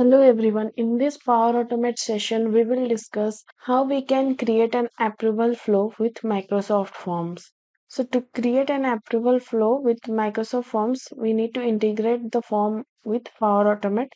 Hello everyone. In this Power Automate session, we will discuss how we can create an approval flow with Microsoft Forms. So to create an approval flow with Microsoft Forms, we need to integrate the form with Power Automate.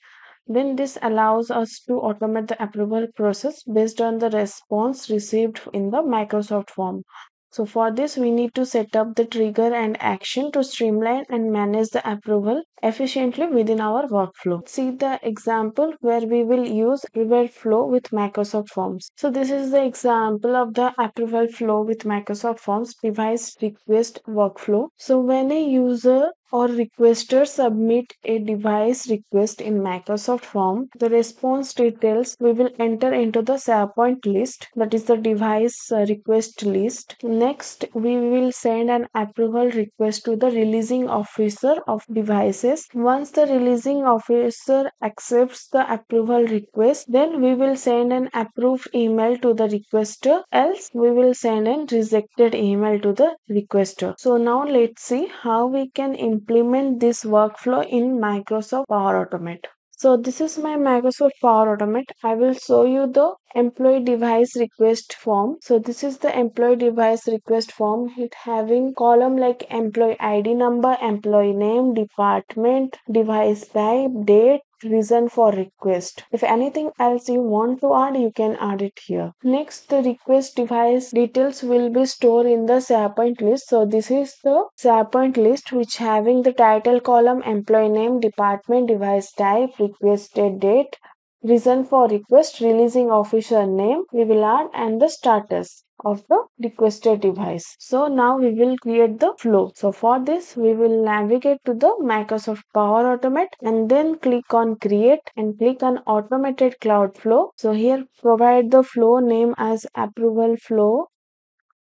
Then this allows us to automate the approval process based on the response received in the Microsoft form. So for this, we need to set up the trigger and action to streamline and manage the approval efficiently within our workflow. See the example where we will use approval flow with Microsoft Forms. So this is the example of the approval flow with Microsoft Forms device request workflow. So when a user or requester submit a device request in Microsoft Form, the response details we will enter into the SharePoint list that is the device uh, request list. Next, we will send an approval request to the releasing officer of devices. Once the releasing officer accepts the approval request, then we will send an approved email to the requester else we will send an rejected email to the requester. So now let's see how we can implement this workflow in Microsoft Power Automate. So this is my Microsoft Power Automate. I will show you the employee device request form. So this is the employee device request form. It having column like employee ID number, employee name, department, device type, date, reason for request. If anything else you want to add, you can add it here. Next, the request device details will be stored in the SharePoint list. So this is the SharePoint list which having the title column, employee name, department, device type, requested date, reason for request, releasing officer name we will add and the status of the requested device. So now we will create the flow. So for this we will navigate to the Microsoft Power Automate and then click on create and click on automated cloud flow. So here provide the flow name as approval flow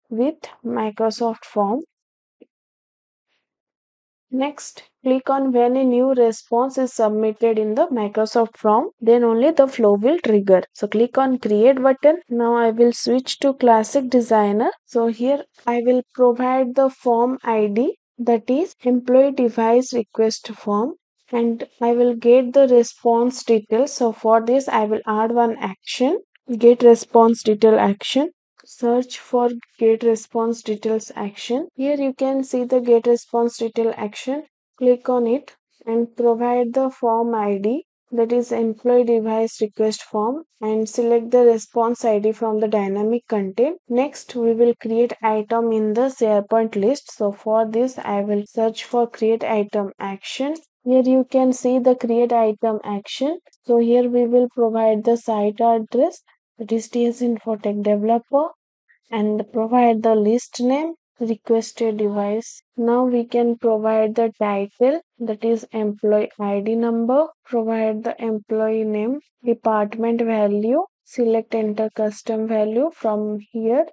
with Microsoft form. Next, click on when a new response is submitted in the Microsoft form, then only the flow will trigger. So click on create button. Now I will switch to classic designer. So here I will provide the form ID that is employee device request form and I will get the response details. So for this I will add one action get response detail action search for get response details action. Here you can see the get response detail action. Click on it and provide the form ID that is employee device request form and select the response ID from the dynamic content. Next we will create item in the SharePoint list. So for this I will search for create item action. Here you can see the create item action. So here we will provide the site address that is TS Infotech developer and provide the list name requested device. Now we can provide the title that is employee ID number, provide the employee name, department value, select enter custom value from here.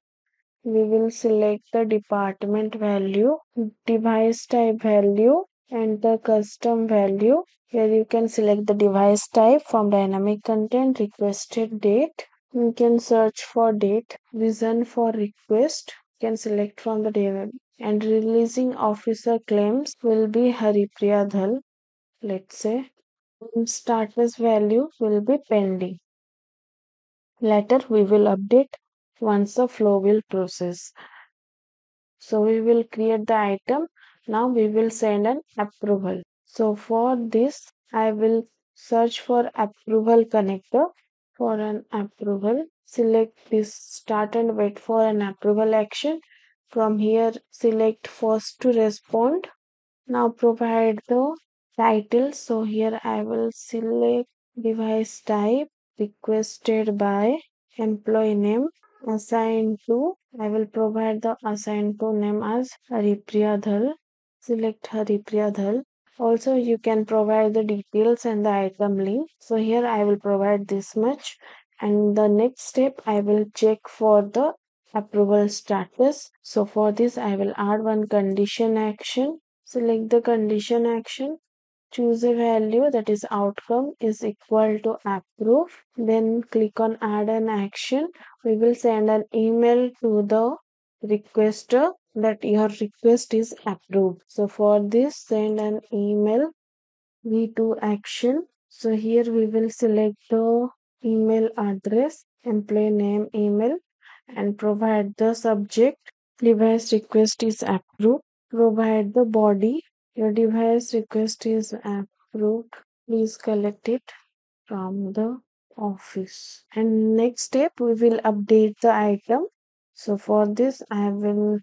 We will select the department value, device type value, enter custom value. Here you can select the device type from dynamic content, requested date, you can search for date, reason for request, can select from the date and releasing officer claims will be Haripriya Dhal, let's say. Status value will be pending. Later we will update once the flow will process. So we will create the item. Now we will send an approval. So for this I will search for approval connector for an approval. Select this start and wait for an approval action. From here, select first to respond. Now provide the title. So here I will select device type requested by employee name assigned to I will provide the assigned to name as Haripriya Dhal. Select Haripriya Dhal. Also, you can provide the details and the item link. So here I will provide this much. And the next step, I will check for the approval status. So for this, I will add one condition action. Select the condition action. Choose a value that is outcome is equal to approve. Then click on add an action. We will send an email to the requester that your request is approved. So for this, send an email v2 action So here we will select the email address, employee name, email and provide the subject. Device request is approved. Provide the body. Your device request is approved. Please collect it from the office. And next step we will update the item. So for this I will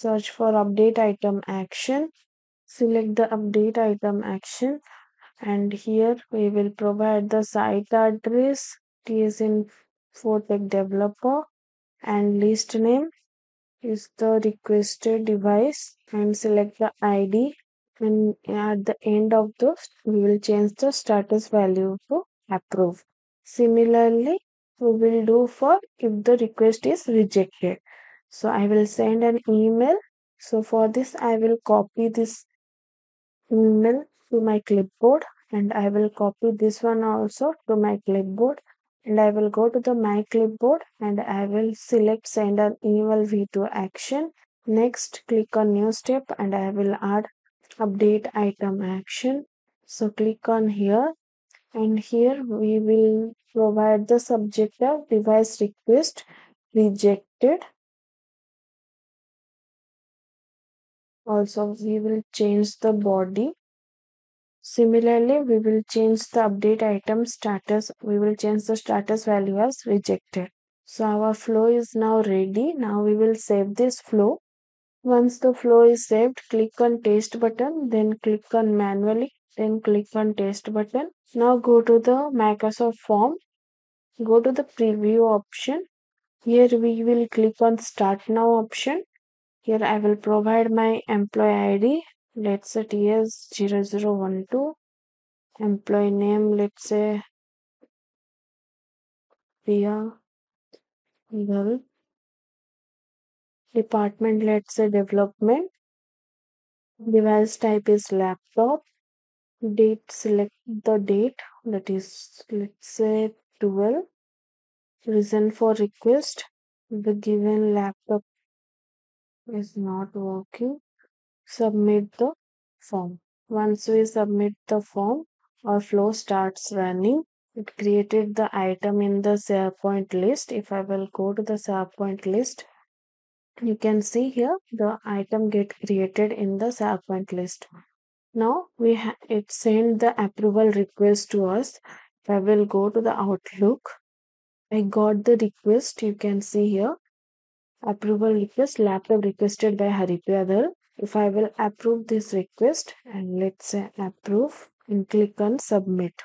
search for update item action. Select the update item action. And here we will provide the site address is in Fortech developer and list name is the requested device and select the id and at the end of this we will change the status value to approve. Similarly we will do for if the request is rejected so i will send an email so for this i will copy this email to my clipboard and I will copy this one also to my clipboard and I will go to the my clipboard and I will select send an email v2 action. Next click on new step and I will add update item action. So click on here and here we will provide the subject of device request rejected. Also we will change the body Similarly, we will change the update item status. We will change the status value as rejected. So our flow is now ready. Now we will save this flow. Once the flow is saved, click on test button, then click on manually, then click on test button. Now go to the Microsoft form. Go to the preview option. Here we will click on start now option. Here I will provide my employee ID let's say ts0012 employee name let's say Priya girl department let's say development. Device type is laptop. Date select the date that is let's say 12 reason for request the given laptop is not working submit the form. Once we submit the form, our flow starts running. It created the item in the SharePoint list. If I will go to the SharePoint list, you can see here the item get created in the SharePoint list. Now we it send the approval request to us. If I will go to the Outlook, I got the request. You can see here approval request laptop requested by Haripriya if I will approve this request and let's say approve and click on submit.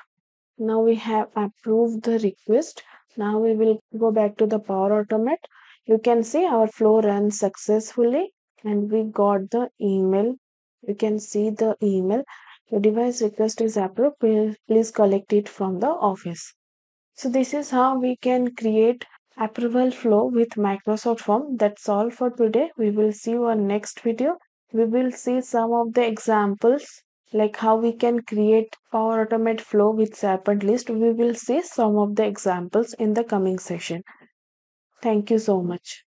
Now we have approved the request. Now we will go back to the Power Automate. You can see our flow runs successfully and we got the email. You can see the email. The device request is approved. Please collect it from the office. So this is how we can create approval flow with Microsoft Form. That's all for today. We will see you on next video we will see some of the examples like how we can create Power Automate flow with SharePoint list. We will see some of the examples in the coming session. Thank you so much.